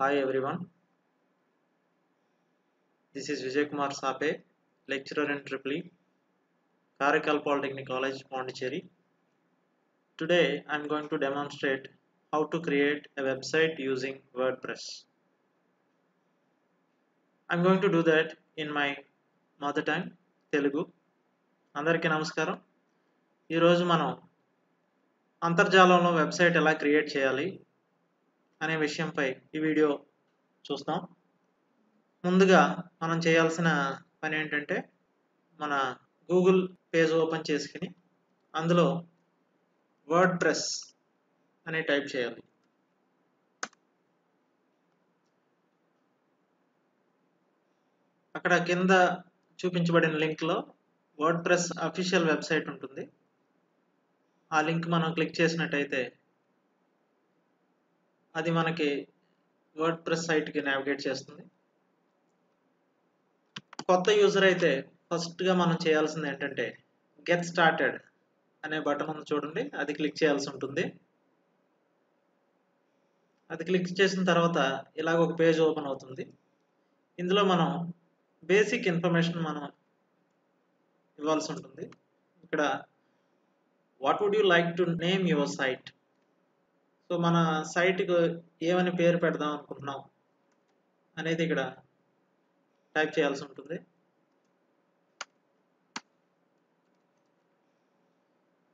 Hi everyone. This is Vijay Kumar Sape, lecturer in Triple E, Karaikal Polytechnic College, Pondicherry. Today I am going to demonstrate how to create a website using WordPress. I am going to do that in my mother tongue, Telugu. అందరికీ నమస్కారం ఈరోజు మనం అంతర్జాలంలో website ఎలా create చేయాలి అనే విషయంపై ఈ video చూస్తాం. ముందుగా మనం చేయాల్సిన పని ఏంటంటే మన గూగుల్ పేజ్ ఓపెన్ చేసుకుని అందులో వర్డ్ ప్రెస్ అని టైప్ చేయాలి. అక్కడ కింద చూపించబడిన లింక్లో వర్డ్ ప్రెస్ అఫీషియల్ వెబ్సైట్ ఉంటుంది. ఆ లింక్ మనం క్లిక్ చేసినట్టయితే అది మనకి వర్డ్ ప్రెస్ సైట్కి నావిగేట్ చేస్తుంది. కొత్త యూజర్ అయితే ఫస్ట్గా మనం చేయాల్సింది ఏంటంటే గెట్ స్టార్టెడ్ అనే బటన్ ఉంది చూడండి అది క్లిక్ చేయాల్సి ఉంటుంది. అది క్లిక్ చేసిన తర్వాత ఇలాగ ఒక పేజ్ ఓపెన్ అవుతుంది. ఇందులో మనం బేసిక్ ఇన్ఫర్మేషన్ మనం ఇవ్వాల్సి ఉంటుంది. ఇక్కడ what would you like to name your site so మన సైట్కు ఏమని పేరు పెడదాం అనుకుంటున్నాం అనేది ఇక్కడ టైప్ చేయాల్సి ఉంటుంది.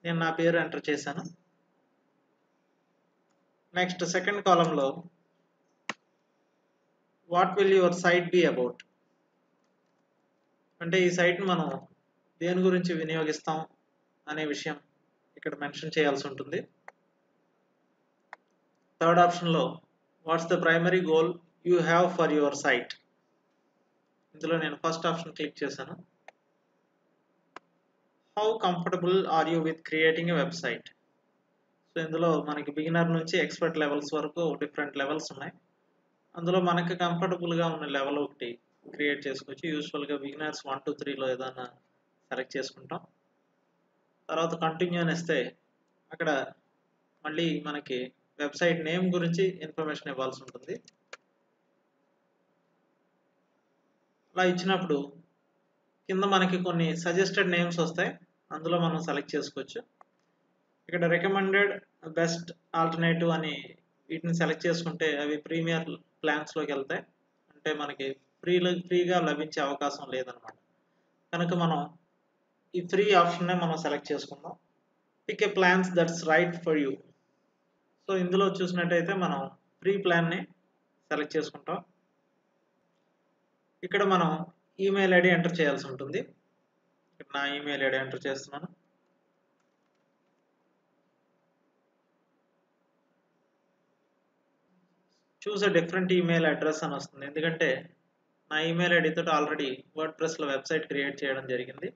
నేను నా పేరు ఎంటర్ చేశాను. నెక్స్ట్ సెకండ్ కాలంలో what will your site be about? అంటే ఈ సైట్ని మనం దేని గురించి వినియోగిస్తాం అనే విషయం ఇక్కడ మెన్షన్ చేయాల్సి ఉంటుంది. థర్డ్ ఆప్షన్లో what's the primary goal you have for your site ఇందులో నేను ఫస్ట్ ఆప్షన్ క్లిక్ చేశాను. How comfortable are you with creating a website so ఇందులో మనకి బిగినర్ నుంచి ఎక్స్పర్ట్ లెవెల్స్ వరకు డిఫరెంట్ లెవెల్స్ ఉన్నాయి. అందులో మనకి కంఫర్టబుల్గా ఉన్న లెవెల్ ఒకటి క్రియేట్ చేసుకోవచ్చు. యూజువల్గా బిగినర్స్ వన్ టూ త్రీలో ఏదైనా సెలెక్ట్ చేసుకుంటాం. తర్వాత కంటిన్యూ అని ఇస్తే అక్కడ మళ్ళీ మనకి వెబ్సైట్ నేమ్ గురించి ఇన్ఫర్మేషన్ ఇవ్వాల్సి ఉంటుంది. అలా ఇచ్చినప్పుడు కింద మనకి కొన్ని సజెస్టెడ్ నేమ్స్ వస్తాయి. అందులో మనం సెలెక్ట్ చేసుకోవచ్చు. ఇక్కడ రికమెండెడ్ బెస్ట్ ఆల్టర్నేటివ్ అని వీటిని సెలెక్ట్ చేసుకుంటే అవి ప్రీమియర్ ప్లాన్స్లోకి వెళ్తాయి. అంటే మనకి ఫ్రీ ఫ్రీగా లభించే అవకాశం లేదనమాట. కనుక మనం ఈ ఫ్రీ ఆప్షన్నే మనం సెలెక్ట్ చేసుకుందాం. Pick a plans that's right for you. So ఇందులో చూసినట్టయితే మనం ప్రీ ప్లాన్ని సెలెక్ట్ చేసుకుంటాం. ఇక్కడ మనం ఈమెయిల్ ఐడి ఎంటర్ చేయాల్సి ఉంటుంది. ఇక్కడ నా ఈమెయిల్ ఐడి ఎంటర్ చేస్తున్నాను. Choose a different email address అని వస్తుంది. ఎందుకంటే నా ఈమెయిల్ ఐడితో ఆల్రెడీ వర్డ్ ప్రెస్లో వెబ్సైట్ క్రియేట్ చేయడం జరిగింది.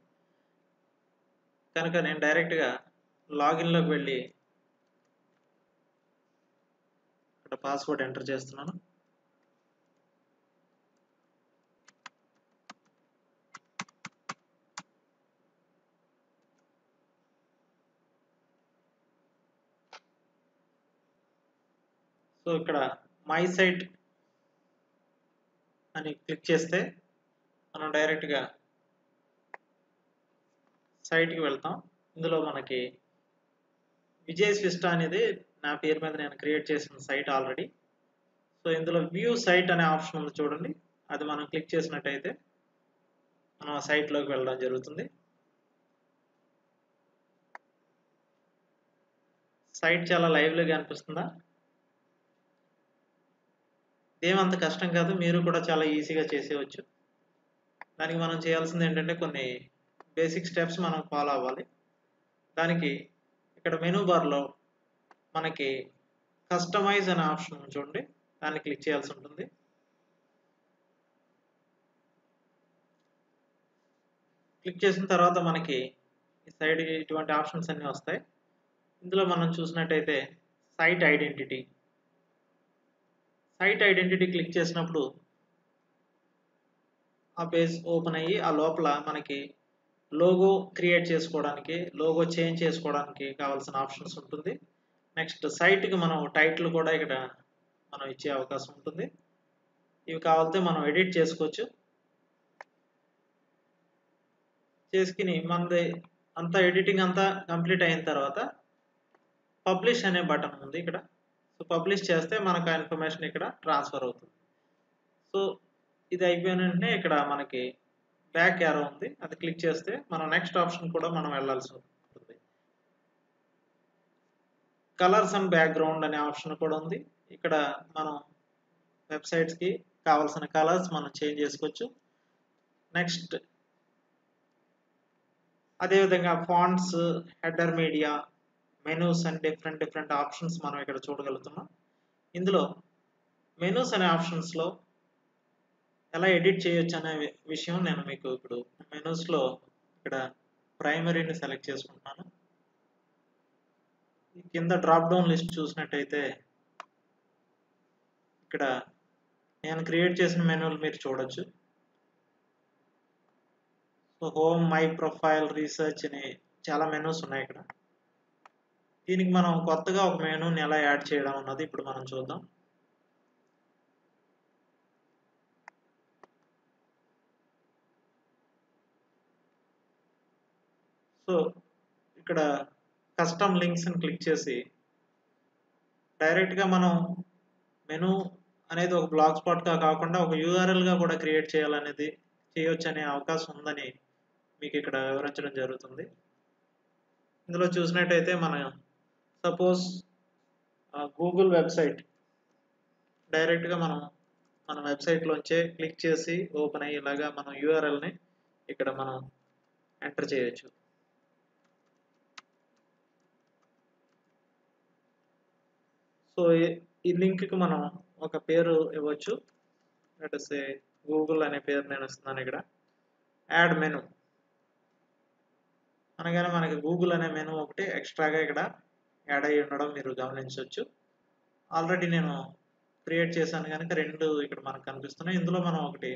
కనుక నేను డైరెక్ట్గా లాగిన్లోకి వెళ్ళి ఇక్కడ పాస్వర్డ్ ఎంటర్ చేస్తున్నాను. సో ఇక్కడ మై సైట్ అని క్లిక్ చేస్తే మనం డైరెక్ట్గా సైట్కి వెళ్తాం. ఇందులో మనకి విజయ్ స్విస్టా అనేది నా పేరు మీద నేను క్రియేట్ చేసిన సైట్ ఆల్రెడీ సో ఇందులో వ్యూ సైట్ అనే ఆప్షన్ ఉంది చూడండి. అది మనం క్లిక్ చేసినట్టయితే మనం ఆ సైట్లోకి వెళ్ళడం జరుగుతుంది. సైట్ చాలా లైవ్లీగా అనిపిస్తుందా? ఇదేమంత కష్టం కాదు మీరు కూడా చాలా ఈజీగా చేసేవచ్చు దానికి మనం చేయాల్సింది ఏంటంటే కొన్ని బేసిక్ స్టెప్స్ మనం ఫాలో అవ్వాలి. దానికి ఇక్కడ మెనూ బార్లో మనకి కస్టమైజ్ అనే ఆప్షన్ చూడండి. దాన్ని క్లిక్ చేయాల్సి ఉంటుంది. క్లిక్ చేసిన తర్వాత మనకి ఈ సైడ్ ఇటువంటి ఆప్షన్స్ అన్నీ వస్తాయి. ఇందులో మనం చూసినట్టయితే site identity site identity click చేసినప్పుడు ఆ పేజ్ ఓపెన్ అయ్యి ఆ లోపల మనకి లోగో క్రియేట్ చేసుకోవడానికి లోగో చేంజ్ చేసుకోవడానికి కావాల్సిన ఆప్షన్స్ ఉంటుంది. నెక్స్ట్ సైట్కి మనం టైటిల్ కూడా ఇక్కడ మనం ఇచ్చే అవకాశం ఉంటుంది. ఇవి కావాలితే మనం ఎడిట్ చేసుకోవచ్చు. చేసుకుని మనది అంతా ఎడిటింగ్ అంతా కంప్లీట్ అయిన తర్వాత పబ్లిష్ అనే బటన్ ఉంది ఇక్కడ. సో పబ్లిష్ చేస్తే మనకు ఆ ఇన్ఫర్మేషన్ ఇక్కడ ట్రాన్స్ఫర్ అవుతుంది. సో ఇది అయిపోయిన వెంటనే ఇక్కడ మనకి బ్యాక్ యారో ఉంది. అది క్లిక్ చేస్తే మనం నెక్స్ట్ ఆప్షన్ కూడా మనం వెళ్ళాల్సి ఉంటుంది కలర్స్ అండ్ బ్యాక్గ్రౌండ్ అనే ఆప్షన్ కూడా ఉంది. ఇక్కడ మనం వెబ్సైట్స్కి కావాల్సిన కలర్స్ మనం చేంజ్ చేసుకోవచ్చు. నెక్స్ట్ అదేవిధంగా fonts header media menus and different different options మనం ఇక్కడ చూడగలుగుతున్నాం. ఇందులో మెనూస్ అనే ఆప్షన్స్లో ఎలా ఎడిట్ చేయొచ్చు అనే విషయం నేను మీకు ఇప్పుడు మెనూస్లో ఇక్కడ ప్రైమరీని సెలెక్ట్ చేసుకుంటున్నాను. కింద డ్రాప్ డౌన్ లిస్ట్ చూసినట్టయితే ఇక్కడ నేను క్రియేట్ చేసిన మెనూలు మీరు చూడొచ్చు. So home my profile research అని చాలా మెనూస్ ఉన్నాయి ఇక్కడ. దీనికి మనం కొత్తగా ఒక మెనూని ఎలా యాడ్ చేయడం అన్నది ఇప్పుడు మనం చూద్దాం. సో ఇక్కడ కస్టమ్ లింక్స్ అని క్లిక్ చేసి డైరెక్ట్గా మనం మెనూ అనేది ఒక బ్లాగ్ స్పాట్గా కాకుండా ఒక యూఆర్ఎల్గా కూడా క్రియేట్ చేయాలనేది చేయొచ్చు అనే అవకాశం ఉందని మీకు ఇక్కడ వివరించడం జరుగుతుంది. ఇందులో చూసినట్టయితే మన సపోజ్ గూగుల్ వెబ్సైట్ డైరెక్ట్గా మనం మన వెబ్సైట్లోంచే క్లిక్ చేసి ఓపెన్ అయ్యేలాగా మనం యూఆర్ఎల్ని ఇక్కడ మనం ఎంటర్ చేయొచ్చు. సో ఈ లింక్కి మనం ఒక పేరు ఇవ్వచ్చు. సే గూగుల్ అనే పేరు నేను ఇస్తున్నాను ఇక్కడ. Add menu. అనగానే మనకి గూగుల్ అనే మెను ఒకటి ఎక్స్ట్రాగా ఇక్కడ యాడ్ అయ్యి ఉండడం మీరు గమనించవచ్చు. ఆల్రెడీ నేను క్రియేట్ చేశాను కనుక రెండు ఇక్కడ మనకు కనిపిస్తున్నాయి. ఇందులో మనం ఒకటి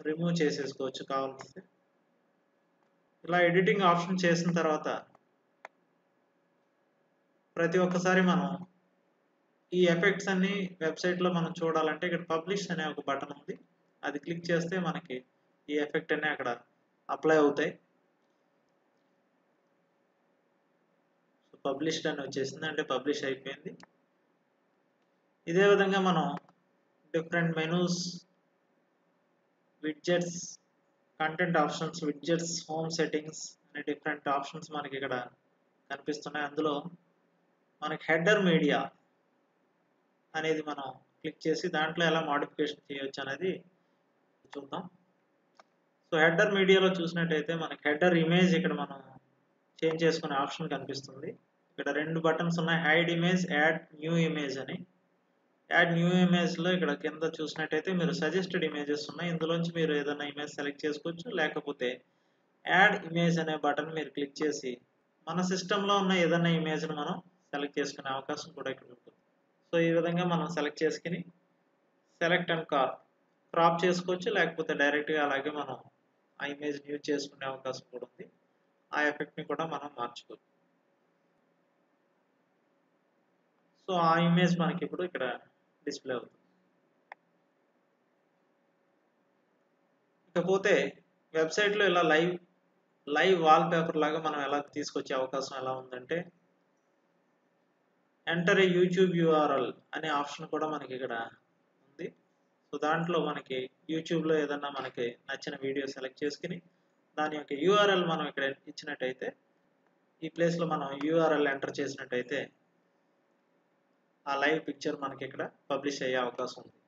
రిమూవ్ చేసేసుకోవచ్చు కావాల్సి ఇలా ఎడిటింగ్ ఆప్షన్ చేసిన తర్వాత ప్రతి ఒక్కసారి మనం ఈ ఎఫెక్ట్స్ అన్ని వెబ్సైట్లో మనం చూడాలంటే ఇక్కడ పబ్లిష్ అనే ఒక బటన్ ఉంది. అది క్లిక్ చేస్తే మనకి ఈ ఎఫెక్ట్ అన్ని అక్కడ అప్లై అవుతాయి. పబ్లిష్డ్ అని వచ్చేసింది. అంటే పబ్లిష్ అయిపోయింది. ఇదే విధంగా మనం different menus widgets content options widgets home settings అనే డిఫరెంట్ ఆప్షన్స్ మనకి ఇక్కడ కనిపిస్తున్నాయి. అందులో మనకి హెడర్ మీడియా అనేది మనం క్లిక్ చేసి దాంట్లో ఎలా మాడిఫికేషన్ చేయొచ్చు అనేది చూద్దాం. సో హెడర్ మీడియాలో చూసినట్టయితే మనకి హెడర్ ఇమేజ్ ఇక్కడ మనం చేంజ్ చేసుకునే ఆప్షన్ కనిపిస్తుంది. ఇక్కడ రెండు బటన్స్ ఉన్నాయి. Hide image add new image అని. యాడ్ న్యూ ఇమేజ్లో ఇక్కడ కింద చూసినట్టయితే మీరు సజెస్టెడ్ ఇమేజెస్ ఉన్నాయి. ఇందులోంచి మీరు ఏదైనా ఇమేజ్ సెలెక్ట్ చేసుకోవచ్చు. లేకపోతే యాడ్ ఇమేజ్ అనే బటన్ మీరు క్లిక్ చేసి మన సిస్టంలో ఉన్న ఏదైనా ఇమేజ్ని మనం సెలెక్ట్ చేసుకునే అవకాశం కూడా ఇక్కడ ఉంటుంది. సో ఈ విధంగా మనం సెలెక్ట్ చేసుకుని సెలెక్ట్ అండ్ కార్ క్రాప్ చేసుకోవచ్చు. లేకపోతే డైరెక్ట్గా అలాగే మనం ఆ ఇమేజ్ యూజ్ చేసుకునే అవకాశం కూడా ఉంది. ఆ ఎఫెక్ట్ని కూడా మనం మార్చుకోవచ్చు. సో ఆ ఇమేజ్ మనకి ఇప్పుడు ఇక్కడ డిస్ప్లే అవుతుంది. ఇకపోతే వెబ్సైట్లో ఇలా లైవ్ లైవ్ వాల్ పేపర్ లాగా మనం ఎలా తీసుకొచ్చే అవకాశం ఎలా ఉందంటే enter a YouTube U R L అనే ఆప్షన్ కూడా మనకి ఇక్కడ ఉంది. సో దాంట్లో మనకి యూట్యూబ్లో ఏదన్నా మనకి నచ్చిన వీడియో సెలెక్ట్ చేసుకుని దాని యొక్క యూఆర్ఎల్ మనం ఇక్కడ ఇచ్చినట్టయితే ఈ ప్లేస్లో మనం యూఆర్ఎల్ ఎంటర్ చేసినట్టయితే ఆ లైవ్ పిక్చర్ మనకి ఇక్కడ పబ్లిష్ అయ్యే అవకాశం ఉంది.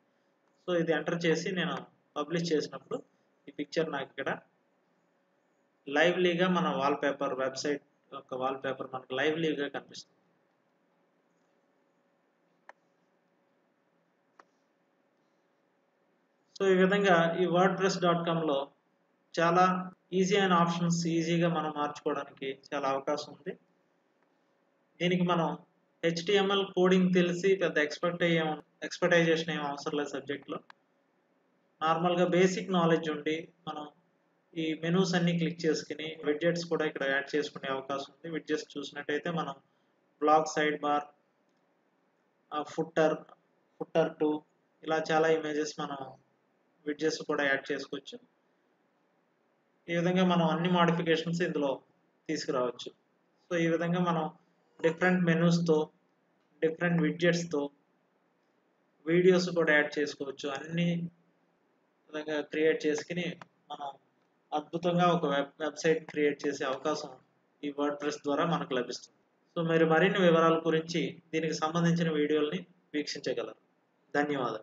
సో ఇది ఎంటర్ చేసి నేను పబ్లిష్ చేసినప్పుడు ఈ పిక్చర్ నాకు ఇక్కడ లైవ్లీగా మన వాల్ పేపర్ వెబ్సైట్ యొక్క వాల్ పేపర్ మనకు లైవ్లీగా కనిపిస్తుంది. సో ఈ విధంగా ఈ వర్డ్ ప్రెస్ డాట్ కామ్లో చాలా ఈజీ అయిన ఆప్షన్స్ ఈజీగా మనం మార్చుకోవడానికి చాలా అవకాశం ఉంది. దీనికి మనం హెచ్టిఎంఎల్ కోడింగ్ తెలిసి పెద్ద ఎక్స్పెక్ట్ అయ్యే ఎక్స్పెక్టైజేషన్ ఏం అవసరం లేదు సబ్జెక్ట్లో నార్మల్గా బేసిక్ నాలెడ్జ్ ఉండి మనం ఈ మెనూస్ అన్ని క్లిక్ చేసుకుని విడ్జెట్స్ కూడా ఇక్కడ యాడ్ చేసుకునే అవకాశం ఉంది. విడ్జెట్స్ చూసినట్టయితే మనం block sidebar footer footer two ఇలా చాలా ఇమేజెస్ మనం విడ్జెస్ కూడా యాడ్ చేసుకోవచ్చు. ఈ విధంగా మనం అన్ని మాడిఫికేషన్స్ ఇందులో తీసుకురావచ్చు. సో ఈ విధంగా మనం డిఫరెంట్ మెనూస్తో డిఫరెంట్ విడ్జెట్స్తో వీడియోస్ కూడా యాడ్ చేసుకోవచ్చు. అన్ని విధంగా క్రియేట్ చేసుకుని మనం అద్భుతంగా ఒక వెబ్ వెబ్సైట్ క్రియేట్ చేసే అవకాశం ఈ వర్డ్ ప్రెస్ ద్వారా మనకు లభిస్తుంది. సో మీరు మరిన్ని వివరాల గురించి దీనికి సంబంధించిన వీడియోల్ని వీక్షించగలరు. ధన్యవాదాలు.